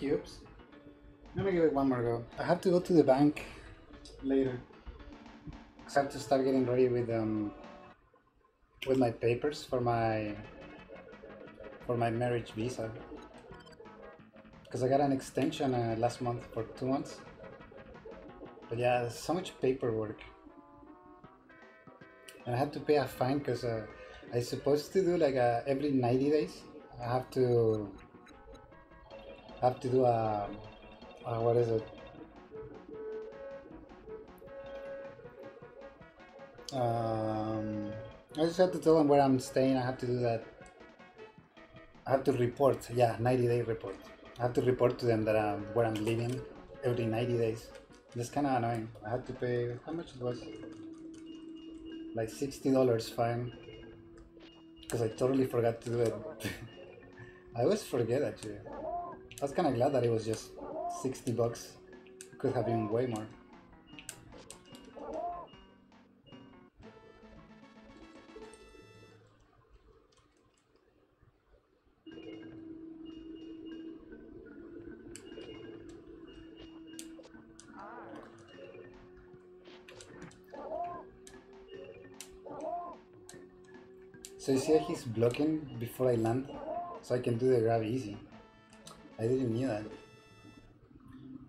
cubes. Let me give it one more go. I have to go to the bank later. 'Cause I have to start getting ready with um with my papers for my for my marriage visa. Because I got an extension uh, last month for two months. But yeah, so much paperwork. And I had to pay a fine because uh, I supposed to do like uh, every 90 days. I have to have to do a, a what is it? Um, I just have to tell them where I'm staying. I have to do that. I have to report. Yeah, 90 day report. I have to report to them that I'm where I'm living every 90 days. That's kind of annoying. I had to pay how much it was? Like sixty dollars fine because I totally forgot to do it. I always forget actually. I was kind of glad that it was just sixty bucks. Could have been way more. So you see he's blocking before I land? So I can do the grab easy. I didn't knew that.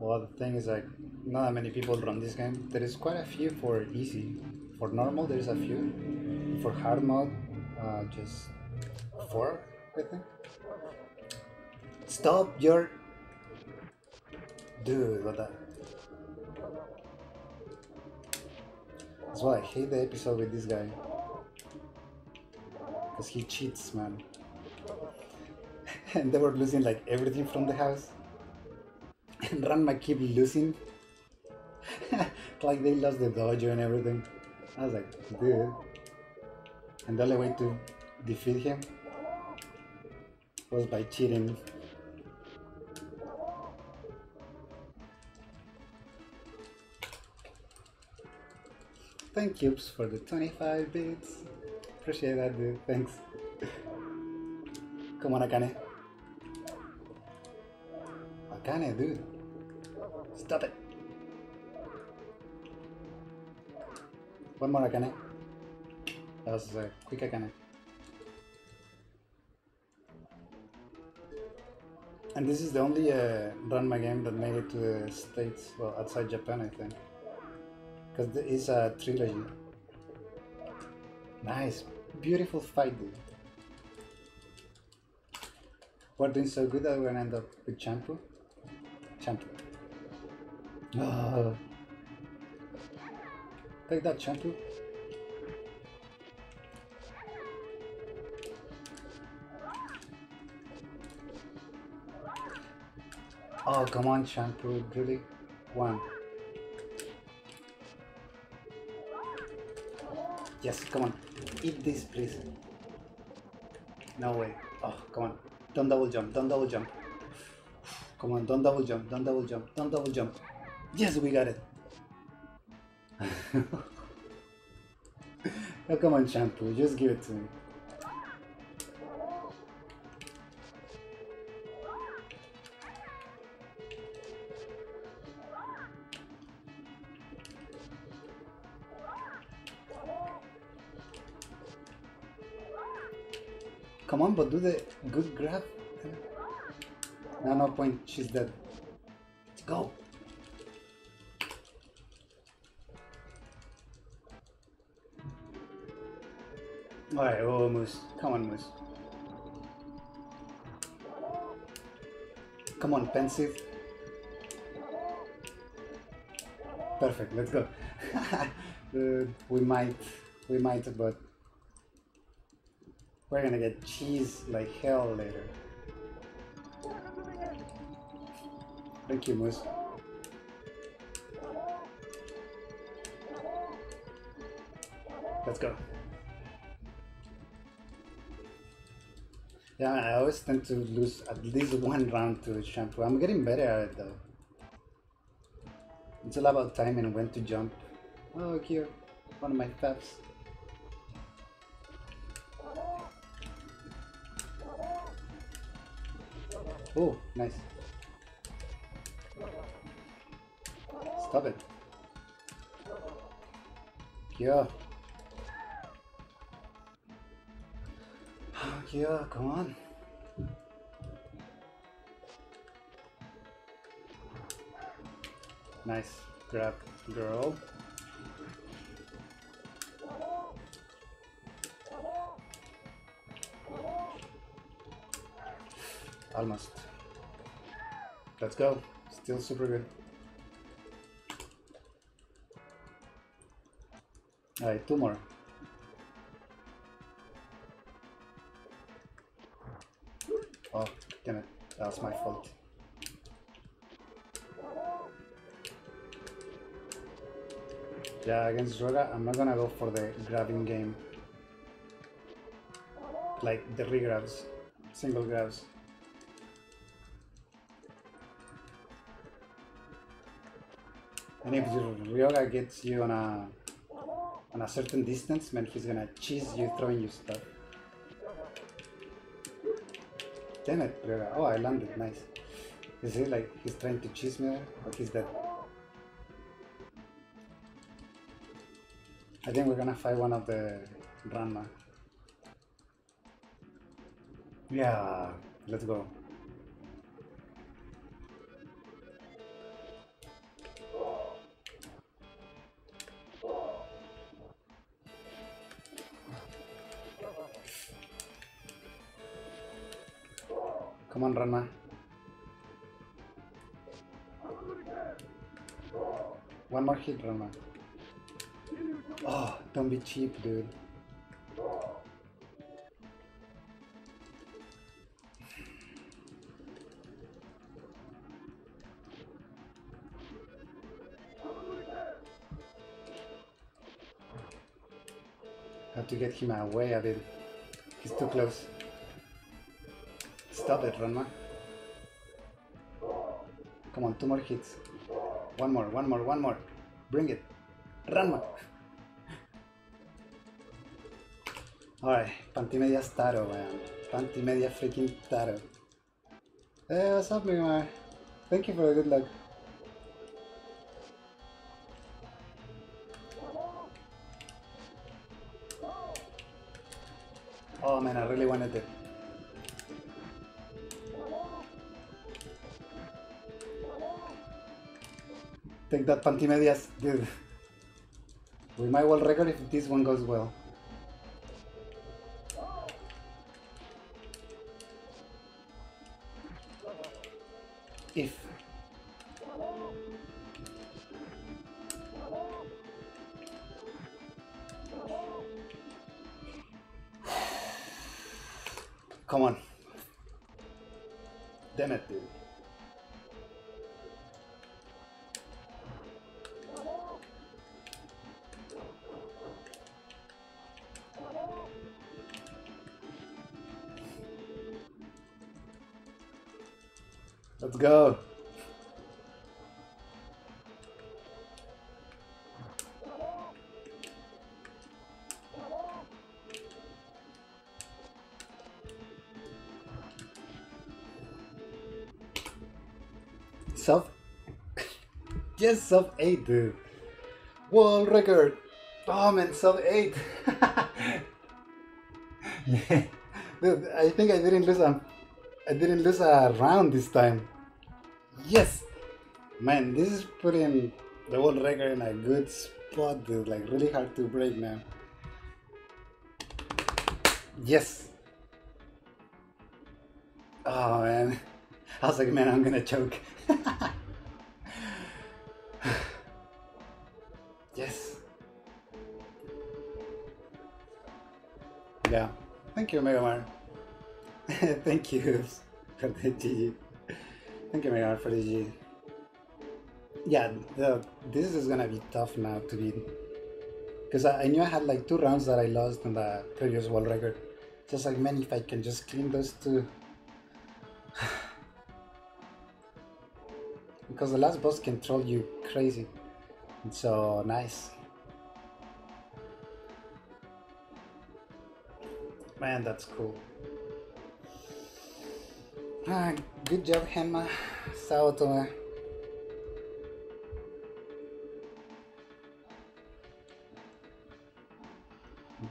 Well, the thing is like, not that many people run this game. There is quite a few for easy. For normal, there is a few. For hard mode, uh, just four, I think. Stop your... Dude, what the... That's why I hate the episode with this guy. Because he cheats, man. and they were losing like everything from the house. And Ranma keep losing. like they lost the dojo and everything. I was like, dude. And the only way to defeat him was by cheating. Thank yous for the 25 bits. Appreciate that, dude. Thanks. Come on, Akane. Akane, dude. Stop it. One more Akane. That was a quick Akane. And this is the only uh, Ranma game that made it to the States, well, outside Japan, I think. Because it's a trilogy. Nice. Beautiful fight, dude. We're doing so good that we're gonna end up with shampoo. Shampoo. Oh. Uh, take that shampoo. Oh, come on, shampoo. Really? One. Yes, come on. Eat this, please. No way. Oh, come on. Don't double jump. Don't double jump. Come on. Don't double jump. Don't double jump. Don't double jump. Yes, we got it. oh, come on, shampoo. Just give it to me. Come on, but do the good grab. No, no point. She's dead. Let's go. Alright, oh, Mousse. Come on, Mousse. Come on, pensive. Perfect, let's go. we might, we might, but we're gonna get cheese like hell later. Thank you, Mousse. Let's go. Yeah, I always tend to lose at least one round to shampoo. I'm getting better at it though. It's all about timing and when to jump. Oh, here, one of my peps. Oh, nice. Stop it. Yeah. Kyo, come on. Nice. Grab girl. Almost. Let's go. Still super good. Alright, two more. Oh, damn it. That was my fault. Yeah, against Ryoga, I'm not gonna go for the grabbing game. Like the regrabs, single grabs. And if Ryoga gets you on a on a certain distance, man, he's gonna cheese you throwing you stuff. Damn it, Ryoga. Oh, I landed. Nice. Is he like he's trying to cheese me? Or he's dead? I think we're gonna fight one of the Ranma. Yeah, let's go. Come on, Ranma. One more hit, Ranma. Oh, don't be cheap, dude. Have to get him away a bit. He's too close. Stop it, Ranma. Come on, two more hits. One more, one more, one more. Bring it. Ranma. Alright, panty Pantimedia Taro, man. Panty Pantimedia freaking Taro. Hey, what's up, Migmar? Thank you for the good luck. Oh man, I really wanted it. Take that Pantimedias, dude. We might well record if this one goes well. If. Come on. Damn it, dude. Go. Sub? yes, sub 8, dude. World record. Oh man, sub 8. yeah. Dude, I think I didn't lose a I didn't lose a round this time. Yes! Man, this is putting the world record in a good spot. Like, really hard to break now. Yes! Oh, man. I was like, man, I'm gonna choke. yes. Yeah. Thank you, megaman Thank you for the GG. Thank you, Mega for the GG. Yeah, the, this is gonna be tough now to beat. Because I, I, knew I had like two rounds that I lost in the previous world record. Just like, man, if I can just clean those two. because the last boss can troll you crazy. It's so nice. Man, that's cool. Good job, Hammer. Saw it ol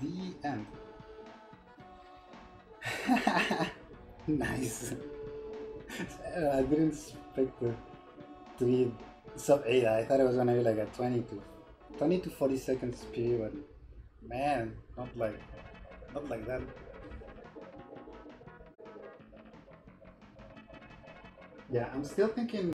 The end. nice. I didn't expect to be sub 8. I thought it was gonna be like a 20 to 20 to 40 seconds period. Man, not like not like that. Yeah, I'm still thinking